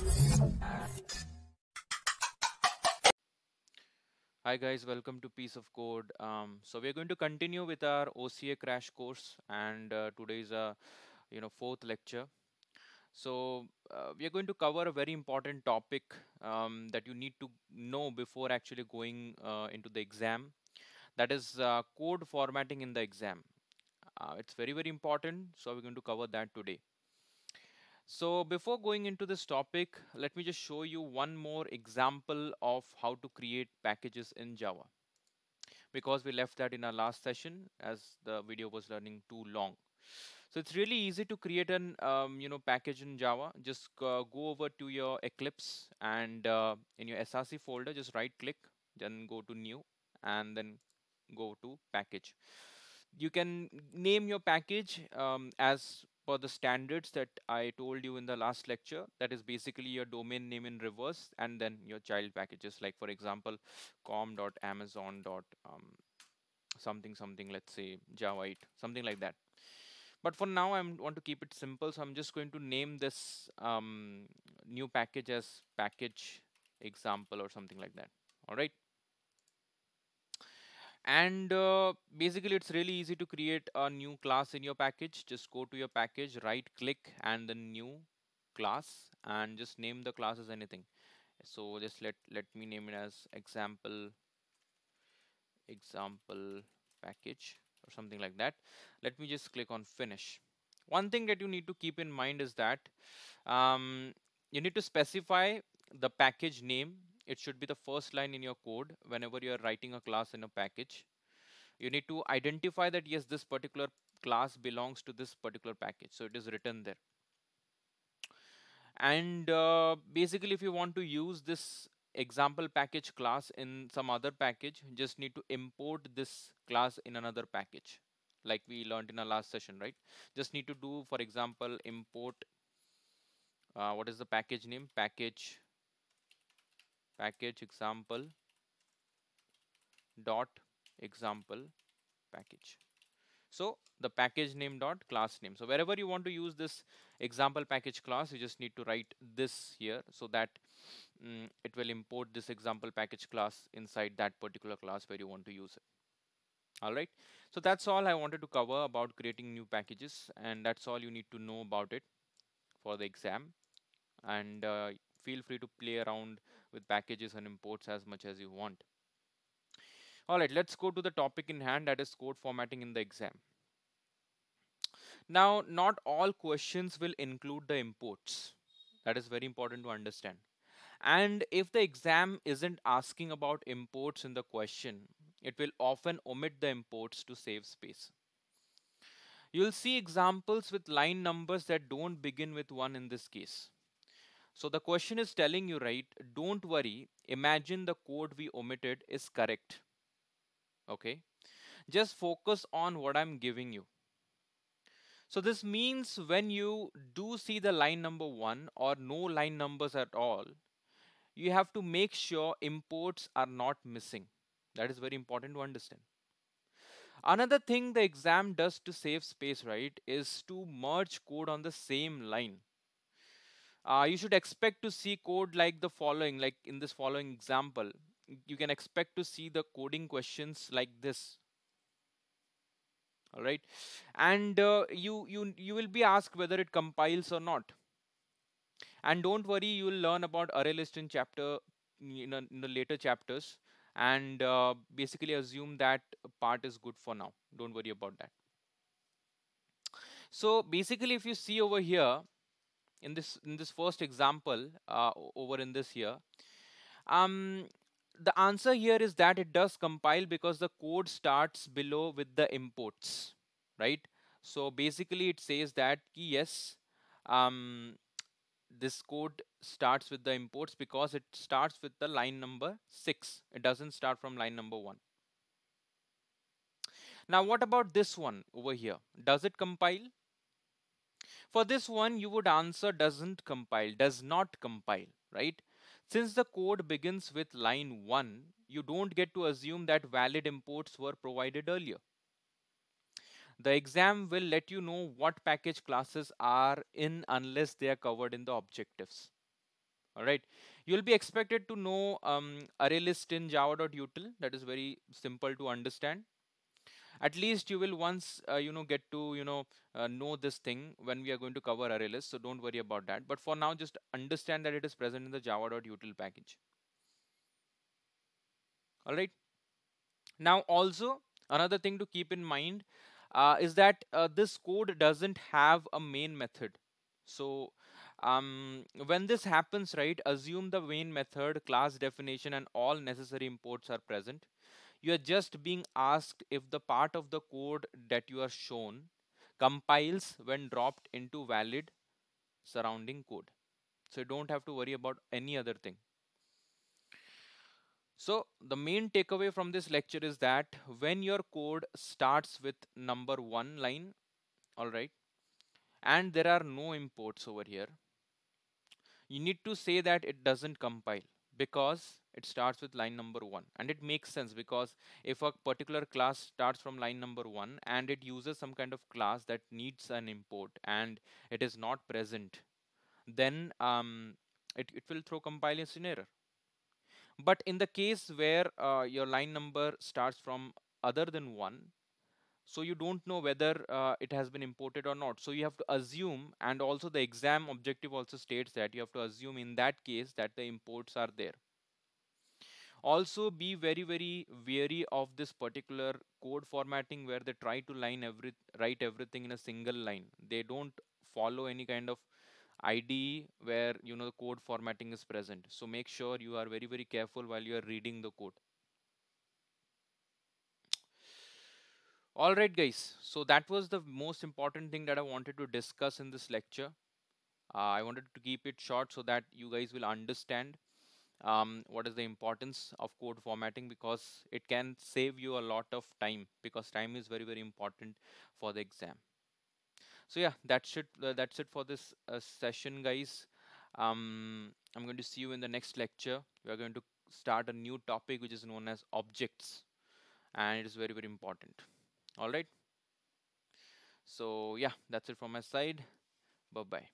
Hi guys, welcome to Peace of Code. Um, so we're going to continue with our OCA crash course, and uh, today is a you know fourth lecture. So uh, we are going to cover a very important topic um, that you need to know before actually going uh, into the exam. That is uh, code formatting in the exam. Uh, it's very very important, so we're going to cover that today. So before going into this topic, let me just show you one more example of how to create packages in Java. Because we left that in our last session as the video was running too long. So it's really easy to create an um, you know package in Java. Just uh, go over to your Eclipse and uh, in your SRC folder, just right click, then go to new and then go to package. You can name your package um, as for the standards that I told you in the last lecture. That is basically your domain name in reverse and then your child packages like for example com.amazon. Um, something something let's say java 8 something like that but for now I want to keep it simple so I'm just going to name this um, new package as package example or something like that all right and uh, basically it's really easy to create a new class in your package. Just go to your package right click and then new class and just name the class as anything. So just let let me name it as example example package or something like that. Let me just click on finish. One thing that you need to keep in mind is that um, you need to specify the package name it should be the first line in your code whenever you are writing a class in a package. You need to identify that yes, this particular class belongs to this particular package. So it is written there. And uh, basically, if you want to use this example package class in some other package, just need to import this class in another package like we learned in our last session, right? Just need to do, for example, import, uh, what is the package name? Package package example dot example package. So the package name dot class name. So wherever you want to use this example package class you just need to write this here so that mm, it will import this example package class inside that particular class where you want to use it. All right? So that's all i wanted to cover about creating new packages and that's all you need to know about it for the exam. And uh, feel free to play around with packages and imports as much as you want. All right, let's go to the topic in hand that is code formatting in the exam. Now, not all questions will include the imports. That is very important to understand. And if the exam isn't asking about imports in the question, it will often omit the imports to save space. You'll see examples with line numbers that don't begin with 1 in this case. So the question is telling you, right, don't worry, imagine the code we omitted is correct. Okay, just focus on what I'm giving you. So this means when you do see the line number one or no line numbers at all, you have to make sure imports are not missing. That is very important to understand. Another thing the exam does to save space, right, is to merge code on the same line uh, you should expect to see code like the following like in this following example. You can expect to see the coding questions like this. All right? And uh, you you you will be asked whether it compiles or not. And don't worry you will learn about array list in chapter in, a, in the later chapters. And uh, basically assume that part is good for now. Don't worry about that. So basically if you see over here in this in this first example uh, over in this here um, the answer here is that it does compile because the code starts below with the imports right? So basically it says that yes um, this code starts with the imports because it starts with the line number 6 it doesn't start from line number 1 now what about this one over here? Does it compile for this one, you would answer doesn't compile, does not compile, right? Since the code begins with line 1, you don't get to assume that valid imports were provided earlier. The exam will let you know what package classes are in unless they are covered in the objectives. all right you'll be expected to know um, array list in java.util that is very simple to understand at least you will once uh, you know get to you know uh, know this thing when we are going to cover array list so don't worry about that. But for now just understand that it is present in the java.util package. All right now also another thing to keep in mind uh, is that uh, this code doesn't have a main method. So um, when this happens right assume the main method class definition and all necessary imports are present you are just being asked if the part of the code that you are shown compiles when dropped into valid surrounding code. So you don't have to worry about any other thing. So the main takeaway from this lecture is that when your code starts with number one line, all right, and there are no imports over here, you need to say that it doesn't compile because it starts with line number one. And it makes sense because if a particular class starts from line number one and it uses some kind of class that needs an import and it is not present then um, it, it will throw compilation error. But in the case where uh, your line number starts from other than one so you don't know whether uh, it has been imported or not so you have to assume and also the exam objective also states that you have to assume in that case that the imports are there also be very very wary of this particular code formatting where they try to line every write everything in a single line they don't follow any kind of IDE where you know the code formatting is present. So make sure you are very very careful while you are reading the code. Alright guys, so that was the most important thing that I wanted to discuss in this lecture. Uh, I wanted to keep it short so that you guys will understand um, what is the importance of code formatting because it can save you a lot of time because time is very very important for the exam. So yeah that's it uh, that's it for this uh, session guys. Um, i'm going to see you in the next lecture. We are going to start a new topic which is known as objects. And it is very very important all right. So yeah that's it from my side. Bye bye